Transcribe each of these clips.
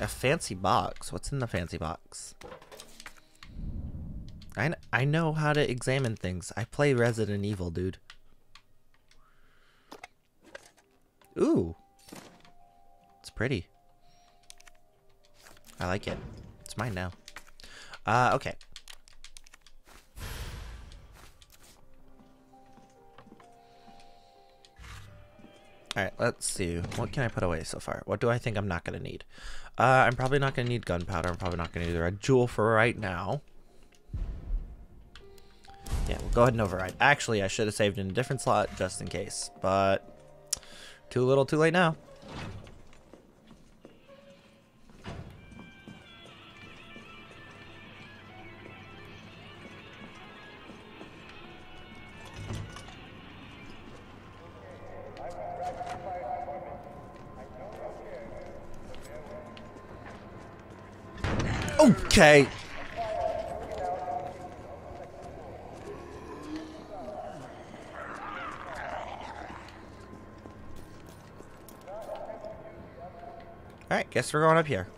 A fancy box. What's in the fancy box? I, I know how to examine things. I play Resident Evil, dude. Ooh. It's pretty. I like it. It's mine now. Uh, okay. Alright, let's see. What can I put away so far? What do I think I'm not going to need? Uh, I'm probably not going to need gunpowder. I'm probably not going to need the red jewel for right now. Yeah, we'll go ahead and override. Actually, I should have saved in a different slot just in case. But, too little, too late now. Okay. Alright, guess we're going up here.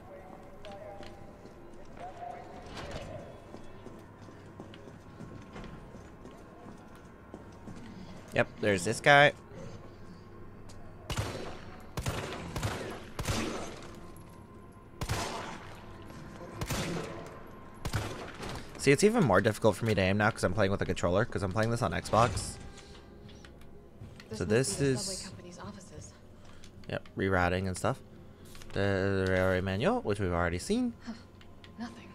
Yep, there's this guy. See, it's even more difficult for me to aim now because I'm playing with a controller because I'm playing this on Xbox. This So this is- subway company's offices. Yep, rerouting and stuff. The railway manual, which we've already seen. Nothing.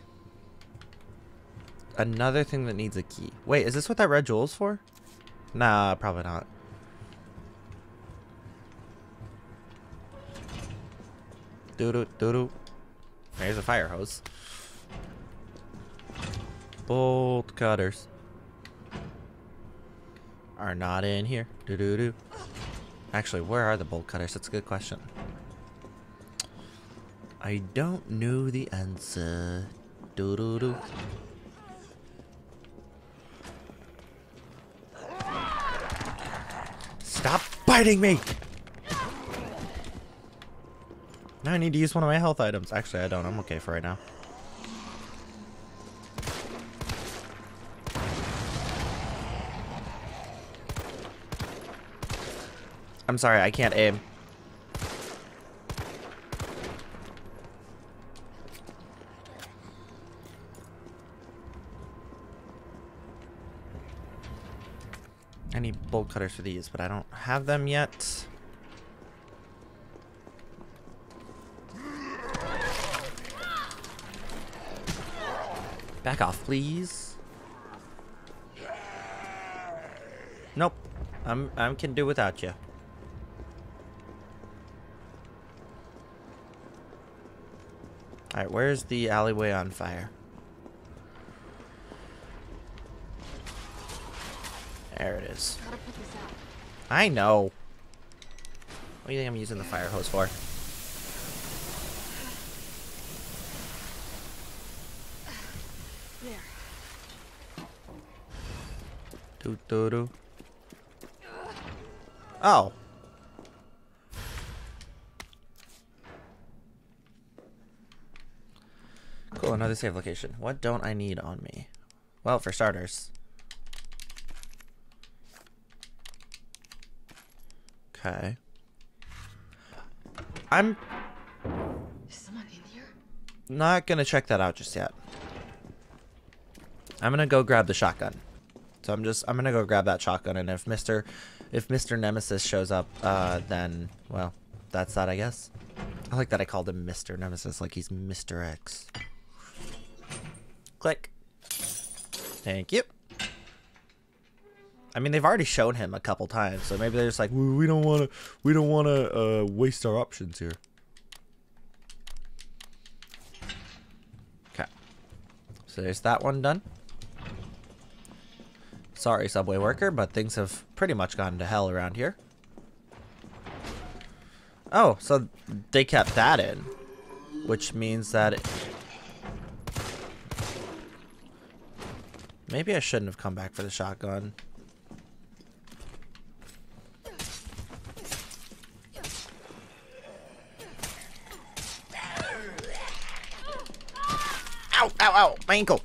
Another thing that needs a key. Wait, is this what that red jewel's for? Nah, probably not. Doo doo doo doo. There's a fire hose. Bolt cutters are not in here. Doo doo doo. Actually, where are the bolt cutters? That's a good question. I don't know the answer. Doo doo doo. Stop biting me! Now I need to use one of my health items. Actually, I don't. I'm okay for right now. I'm sorry, I can't aim. I need bolt cutters for these, but I don't have them yet. Back off, please. Nope. I'm I can do without you. Alright, where's the alleyway on fire? There it is. Gotta put this out. I know. What do you think I'm using the fire hose for? There. Doo doo doo. Oh. Cool, another save location. What don't I need on me? Well, for starters. Okay. I'm Is someone in here? not gonna check that out just yet. I'm gonna go grab the shotgun. So I'm just I'm gonna go grab that shotgun, and if Mister if Mister Nemesis shows up, uh, then well, that's that I guess. I like that I called him Mister Nemesis, like he's Mister X. Click. Thank you. I mean, they've already shown him a couple times, so maybe they're just like, we, don't want to, we don't want to uh, waste our options here. Okay. So there's that one done. Sorry, subway worker, but things have pretty much gone to hell around here. Oh, so they kept that in, which means that maybe I shouldn't have come back for the shotgun. ow, ow, ow, my ankle.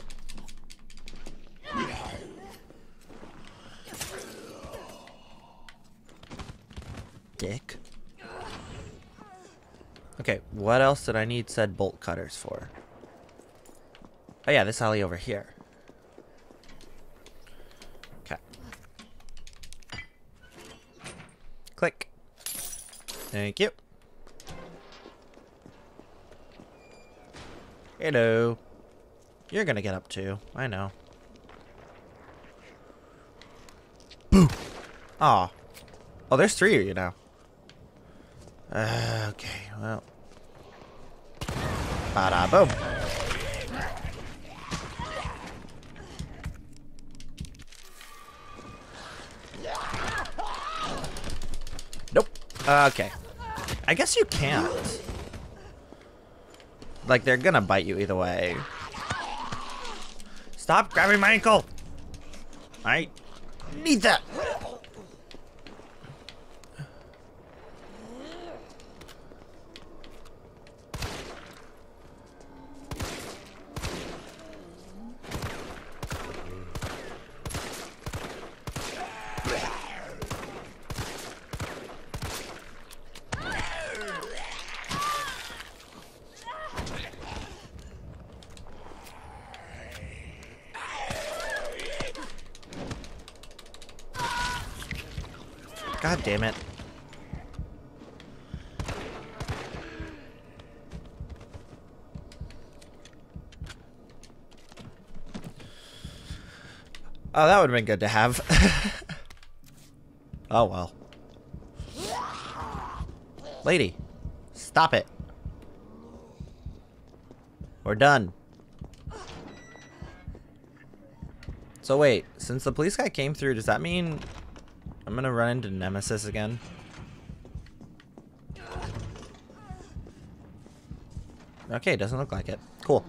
Dick. Okay, what else did I need said bolt cutters for? Oh yeah, this alley over here. Okay. Click. Thank you. Hello. You're gonna get up too. I know. Boo! Aw. Oh, there's three of you now. Uh, okay, well. Bada boom. Nope. Okay. I guess you can't. Like, they're gonna bite you either way. Stop grabbing my ankle! I need that! God damn it. Oh, that would have been good to have. oh, well. Lady, stop it. We're done. So wait, since the police guy came through, does that mean I'm gonna run into Nemesis again? Okay, doesn't look like it. Cool.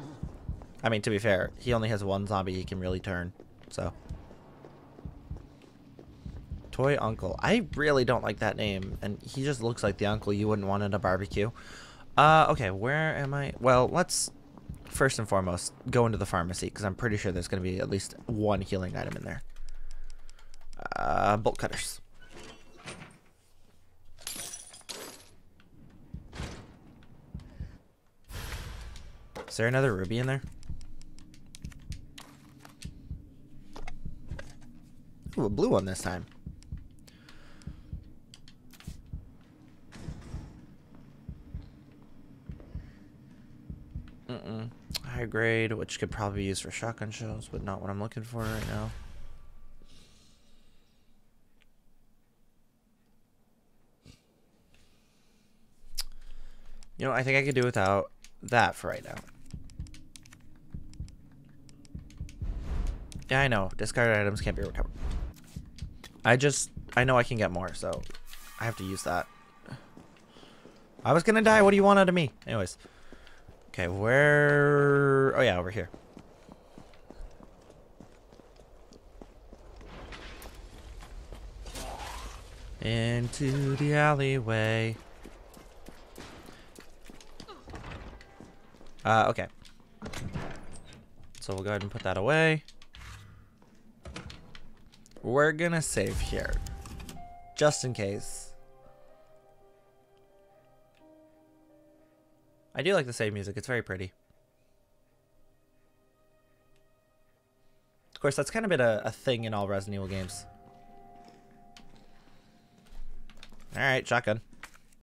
I mean, to be fair, he only has one zombie he can really turn, so. Toy Uncle. I really don't like that name, and he just looks like the uncle you wouldn't want at a barbecue. Uh, okay, where am I? Well, let's first and foremost go into the pharmacy, because I'm pretty sure there's going to be at least one healing item in there. Uh, bolt cutters. Is there another ruby in there? Ooh, a blue one this time. Mm-mm. High grade, which could probably be used for shotgun shells, but not what I'm looking for right now. You know, I think I could do without that for right now. Yeah, I know. Discarded items can't be recovered. I just, I know I can get more, so I have to use that. I was gonna die. What do you want out of me? Anyways. Okay, where... Oh, yeah, over here. Into the alleyway. Uh, okay. So we'll go ahead and put that away. We're gonna save here. Just in case. I do like the save music. It's very pretty. Of course, that's kind of been a, a thing in all Resident Evil games. Alright, shotgun.